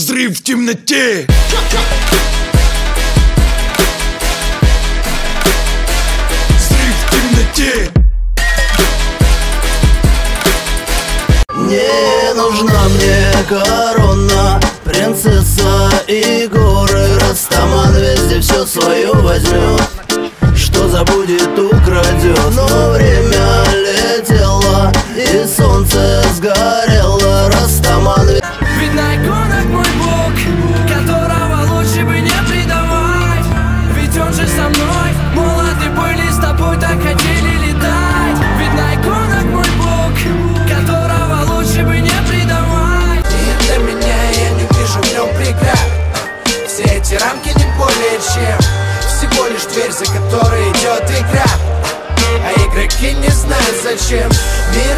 взрыв в темноте. Взрыв в темноте. Не нужна мне корона Принцесса и горы. Растаман везде все свое возьмет Что забудет, украдет Но время рамки не более чем. Всего лишь дверь, за которой идет игра. А игроки не знают зачем. Мир